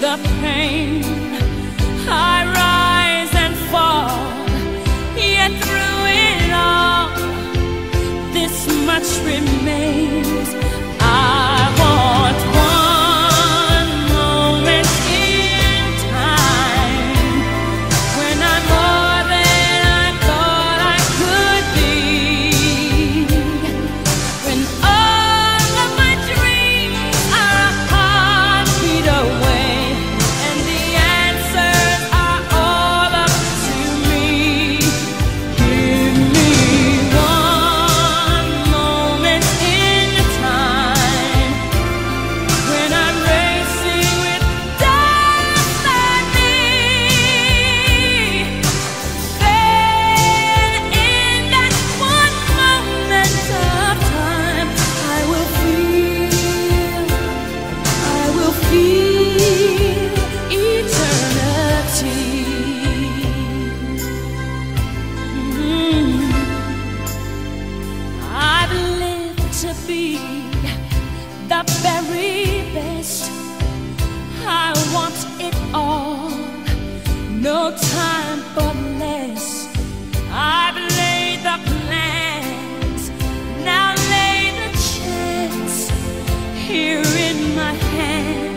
the pain. be the very best. I want it all, no time for less. I've laid the plans, now lay the chance here in my hand.